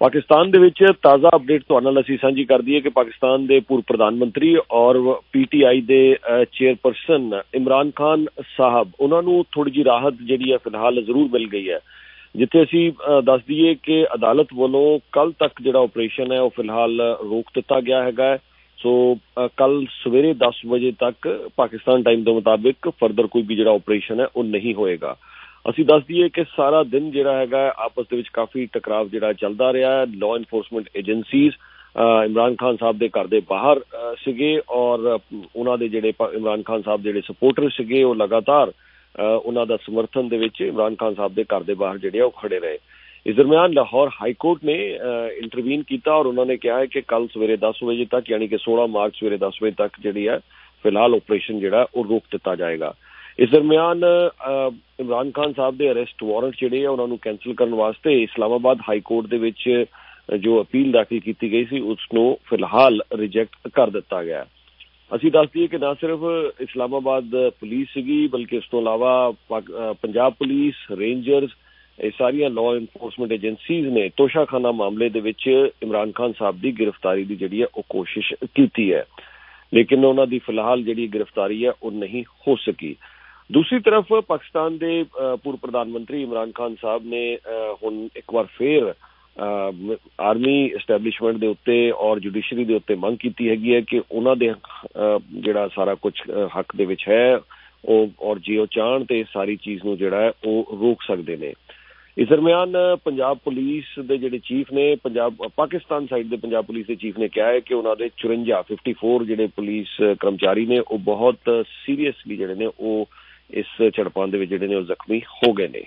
ਪਾਕਿਸਤਾਨ ਦੇ ਵਿੱਚ ਤਾਜ਼ਾ ਅਪਡੇਟ ਤੁਹਾਨੂੰ ਨਾਲ ਅਸੀਂ ਸਾਂਝੀ ਕਰ ਦਈਏ ਕਿ ਪਾਕਿਸਤਾਨ ਦੇ ਪੂਰਵ ਪ੍ਰਧਾਨ ਮੰਤਰੀ ਔਰ ਪੀਟੀਆਈ ਦੇ ਚੇਅਰਪਰਸਨ ਇਮਰਾਨ ਖਾਨ ਸਾਹਿਬ, ਉਹਨਾਂ ਨੂੰ ਥੋੜੀ ਜੀ ਰਾਹਤ ਜਿਹੜੀ ਹੈ ਫਿਲਹਾਲ ਜ਼ਰੂਰ ਮਿਲ ਗਈ ਹੈ। ਜਿੱਥੇ ਅਸੀਂ ਦੱਸ ਦਈਏ ਕਿ ਅਦਾਲਤ ਵੱਲੋਂ ਕੱਲ ਤੱਕ ਜਿਹੜਾ ਆਪਰੇਸ਼ਨ ਹੈ ਉਹ ਫਿਲਹਾਲ ਰੋਕ ਦਿੱਤਾ ਗਿਆ ਹੈਗਾ ਸੋ ਕੱਲ ਸਵੇਰੇ 10 ਵਜੇ ਤੱਕ ਪਾਕਿਸਤਾਨ ਟਾਈਮ ਦੇ ਮੁਤਾਬਿਕ ਫਰਦਰ ਕੋਈ ਵੀ ਜਿਹੜਾ ਆਪਰੇਸ਼ਨ ਹੈ ਉਹ ਨਹੀਂ ਹੋਏਗਾ। ਅਸੀਂ ਦੱਸ ਦਈਏ ਕਿ ਸਾਰਾ ਦਿਨ ਜਿਹੜਾ ਹੈਗਾ ਆਪਸ ਦੇ ਵਿੱਚ ਕਾਫੀ ਟਕਰਾਵ ਜਿਹੜਾ ਚੱਲਦਾ ਰਿਹਾ ਹੈ। Law enforcement agencies Imran Khan ਸਾਹਿਬ ਦੇ ਘਰ ਦੇ ਬਾਹਰ ਸੀਗੇ ਔਰ ਉਹਨਾਂ ਦੇ ਜਿਹੜੇ ਇਮਰਾਨ ਖਾਨ ਸਾਹਿਬ ਜਿਹੜੇ ਸਪੋਰਟਰ ਸੀਗੇ, ਉਹ ਲਗਾਤਾਰ ਉਹਨਾਂ ਦਾ ਸਮਰਥਨ ਦੇ ਵਿੱਚ ਇਮਰਾਨ ਖਾਨ ਸਾਹਿਬ ਦੇ ਘਰ ਦੇ ਬਾਹਰ ਜਿਹੜੇ ਉਹ ਖੜੇ ਰਹੇ। ਇਸ ਦਰਮਿਆਨ ਲਾਹੌਰ ਹਾਈ ਕੋਰਟ ਨੇ ਇੰਟਰਵੀਨ ਕੀਤਾ ਔਰ ਉਹਨਾਂ ਨੇ ਕਿਹਾ ਹੈ ਕਿ ਕੱਲ ਸਵੇਰੇ 10 ਵਜੇ ਤੱਕ, ਯਾਨੀ ਕਿ 16 ਮਾਰਚ ਸਵੇਰੇ 10 ਵਜੇ ਤੱਕ ਜਿਹੜੀ ਹੈ, ਫਿਲਹਾਲ ਆਪਰੇਸ਼ਨ ਜਿਹੜਾ, ਉਹ ਰੋਕ ਦਿੱਤਾ ਜਾਏਗਾ। ਇਸ ਦਰਮਿਆਨ ਇਮਰਾਨ ਖਾਨ ਸਾਹਿਬ ਦੇ ਅਰੈਸਟ ਵਾਰੰਟ ਜਿਹੜੇ ਆ, ਉਹਨਾਂ ਨੂੰ ਕੈਨਸਲ ਕਰਨ ਵਾਸਤੇ ਇਸਲਾਮਾਬਾਦ ਹਾਈ ਕੋਰਟ ਦੇ ਵਿੱਚ ਜੋ ਅਪੀਲ ਦਾਖਲ ਕੀਤੀ ਗਈ ਸੀ ਉਸ ਨੂੰ ਫਿਲਹਾਲ ਰਿਜੈਕਟ ਕਰ ਦਿੱਤਾ ਗਿਆ ਅਸੀਂ ਦੱਸ ਦਈਏ ਕਿ ਨਾ ਸਿਰਫ ਇਸਲਾਮਾਬਾਦ ਪੁਲਿਸ ਸੀਗੀ, ਬਲਕਿ ਇਸ ਤੋਂ ਇਲਾਵਾ ਪੰਜਾਬ ਪੁਲਿਸ, ਰੇਂਜਰਸ, ਇਹ ਸਾਰੀਆਂ ਲਾਅ ਇਨਫੋਰਸਮੈਂਟ ਏਜੰਸੀਜ਼ ਨੇ ਤੋਸ਼ਾਖਾਨਾ ਮਾਮਲੇ ਦੇ ਵਿੱਚ ਇਮਰਾਨ ਖਾਨ ਸਾਹਿਬ ਦੀ ਗ੍ਰਿਫਤਾਰੀ ਦੀ ਜਿਹੜੀ ਹੈ, ਉਹ ਕੋਸ਼ਿਸ਼ ਕੀਤੀ ਹੈ। ਲੇਕਿਨ ਉਹਨਾਂ ਦੀ ਫਿਲਹਾਲ ਜਿਹੜੀ ਗ੍ਰਿਫਤਾਰੀ ਹੈ, ਉਹ ਨਹੀਂ ਹੋ ਸਕੀ। ਦੂਸਰੀ ਤਰਫ ਪਾਕਿਸਤਾਨ ਦੇ ਪੂਰਵ ਪ੍ਰਧਾਨ ਮੰਤਰੀ ਇਮਰਾਨ ਖਾਨ ਸਾਹਿਬ ਨੇ ਹੁਣ ਇੱਕ ਵਾਰ ਫੇਰ ਆਰਮੀ ਐਸਟੈਬਲਿਸ਼ਮੈਂਟ ਦੇ ਉੱਤੇ ਔਰ ਜੁਡੀਸ਼ਰੀ ਦੇ ਉੱਤੇ ਮੰਗ ਕੀਤੀ ਹੈਗੀ ਹੈ ਕਿ ਉਹਨਾਂ ਦੇ ਜਿਹੜਾ ਸਾਰਾ ਕੁਝ ਹੱਕ ਦੇ ਵਿੱਚ ਹੈ, ਉਹ ਔਰ ਜੇ ਉਹ ਚਾਹਣ ਤੇ ਸਾਰੀ ਚੀਜ਼ ਨੂੰ ਜਿਹੜਾ ਹੈ ਉਹ ਰੋਕ ਸਕਦੇ ਨੇ। ਇਸ ਦਰਮਿਆਨ ਪੰਜਾਬ ਪੁਲਿਸ ਦੇ ਜਿਹੜੇ ਚੀਫ ਨੇ, ਪੰਜਾਬ, ਪਾਕਿਸਤਾਨ ਸਾਈਡ ਦੇ ਪੰਜਾਬ ਪੁਲਿਸ ਦੇ ਚੀਫ ਨੇ ਕਿਹਾ ਹੈ ਕਿ ਉਹਨਾਂ ਦੇ 54 54 ਜਿਹੜੇ ਪੁਲਿਸ ਕਰਮਚਾਰੀ ਨੇ, ਉਹ ਬਹੁਤ ਸੀਰੀਅਸਲੀ ਜਿਹੜੇ ਨੇ ਉਹ ਇਸ ਝੜਪਾਂ ਦੇ ਵਿੱਚ ਜਿਹੜੇ ਨੇ ਉਹ ਜ਼ਖਮੀ ਹੋ ਗਏ ਨੇ।